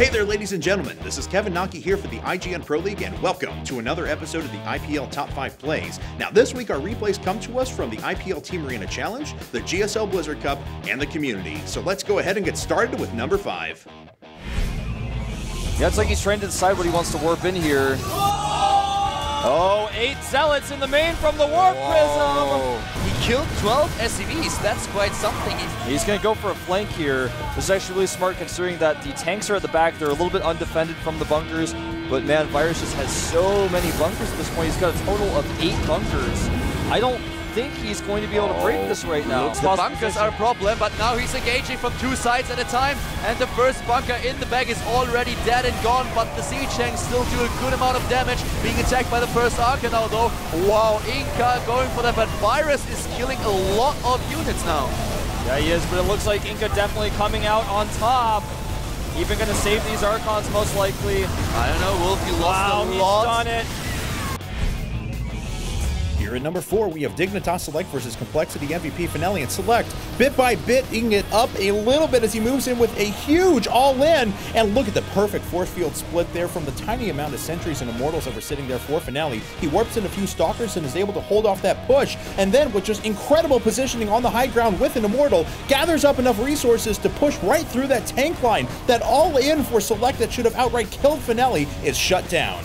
Hey there, ladies and gentlemen. This is Kevin Knocke here for the IGN Pro League, and welcome to another episode of the IPL Top 5 Plays. Now, this week our replays come to us from the IPL Team Arena Challenge, the GSL Blizzard Cup, and the community. So let's go ahead and get started with number 5. Yeah, it's like he's trying to decide what he wants to warp in here. Oh, eight zealots in the main from the warp prism. Killed 12 SCVs. That's quite something. He's going to go for a flank here. This is actually really smart considering that the tanks are at the back. They're a little bit undefended from the bunkers. But man, Virus just has so many bunkers at this point. He's got a total of eight bunkers. I don't think he's going to be able to break this right now. The bunkers are a problem, but now he's engaging from two sides at a time, and the first bunker in the back is already dead and gone, but the Siege tanks still do a good amount of damage, being attacked by the first Archon now though. Wow, Inca going for that, but Virus is killing a lot of units now. Yeah, he is, but it looks like Inca definitely coming out on top. Even going to save these Archons most likely. I don't know, Wolf, you lost wow, a lot. Wow, he's done it. Here at number four, we have Dignitas Select versus Complexity MVP Finale and Select. Bit by bit, eating it up a little bit as he moves in with a huge all-in. And look at the perfect force field split there from the tiny amount of sentries and immortals that were sitting there for Finale. He warps in a few stalkers and is able to hold off that push. And then with just incredible positioning on the high ground with an immortal, gathers up enough resources to push right through that tank line. That all-in for Select that should have outright killed Finale is shut down.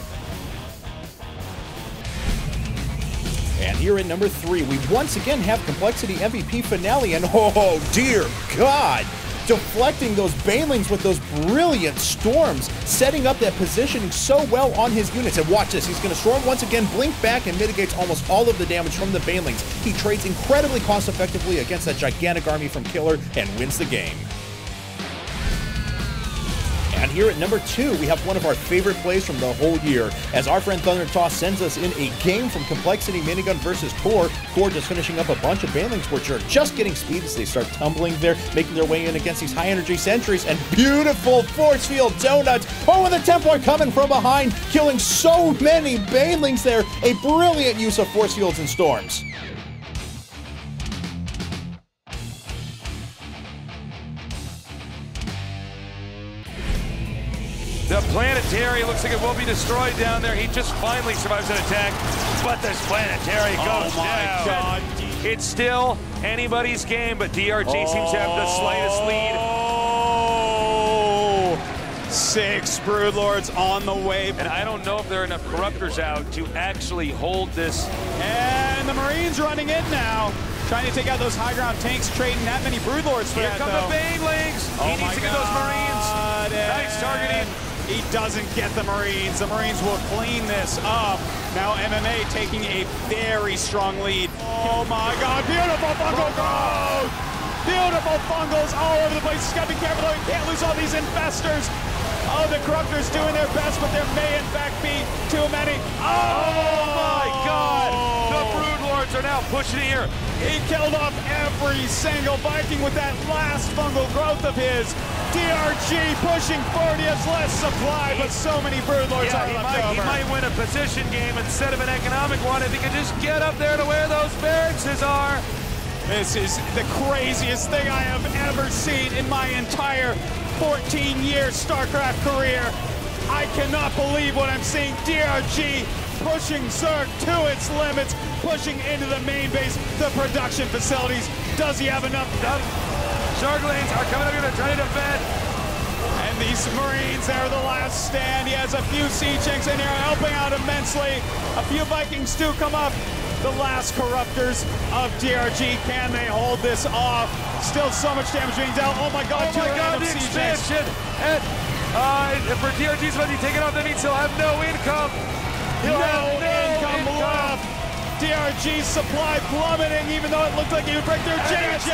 And here at number three, we once again have Complexity MVP Finale, and oh dear God! Deflecting those Banelings with those brilliant storms, setting up that positioning so well on his units. And watch this, he's going to storm once again, blink back, and mitigates almost all of the damage from the Banelings. He trades incredibly cost effectively against that gigantic army from Killer and wins the game. And here at number two, we have one of our favorite plays from the whole year, as our friend Thunder Toss sends us in a game from Complexity Minigun versus Core. Core just finishing up a bunch of Banelings, which are just getting speed as they start tumbling there, making their way in against these high energy sentries, and beautiful force field donuts. Oh, and the Templar coming from behind, killing so many Banelings there. A brilliant use of force fields and storms. The planetary looks like it will be destroyed down there. He just finally survives an attack, but this planetary oh goes oh down. God. It's still anybody's game, but DRG seems to have the slightest lead. Oh, six Broodlords on the way. And I don't know if there are enough corruptors out to actually hold this. And the Marines running in now. Trying to take out those high ground tanks, trading that many Broodlords for Here that, come though. the Banelings. Oh he my needs to get those Marines. God, Nice targeting. He doesn't get the Marines. The Marines will clean this up. Now MMA taking a very strong lead. Oh my God, beautiful fungal oh. growth! Beautiful fungals all over the place. Just gotta be careful though, you can't lose all these infestors. Oh, the Corruptors doing their best, but there may in fact be too many. Oh, Oh my God. Are now pushing it here. He killed off every single Viking with that last fungal growth of his. DRG pushing forward. He has less supply, but so many Broodlords Yeah, are he might, he might win a position game instead of an economic one if he could just get up there to where those barracks are. This is the craziest thing I have ever seen in my entire 14-year StarCraft career. I cannot believe what I'm seeing. DRG pushing Zerg to its limits, pushing into the main base, the production facilities. Does he have enough? Sharklings are coming up here to try to defend. And these Marines, they're the last stand. He has a few Siege tanks in here helping out immensely. A few Vikings do come up. The last corruptors of DRG. Can they hold this off? Still so much damage being dealt. Oh my god, Oh my God, the expansion! And uh, for DRG's when he take it off, that means he'll have no income. No no income left. DRG's supply plummeting, even though it looked like he would break through. JJ!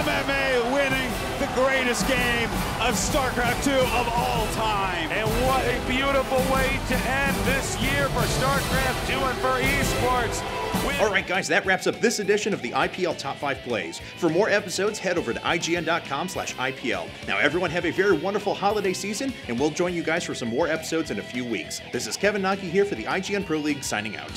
MMA winning the greatest game of StarCraft 2 of all time. And what a beautiful way to end this year for StarCraft 2 and for esports. All right, guys, that wraps up this edition of the IPL Top 5 Plays. For more episodes, head over to IGN.com slash IPL. Now, everyone have a very wonderful holiday season, and we'll join you guys for some more episodes in a few weeks. This is Kevin Knocke here for the IGN Pro League, signing out.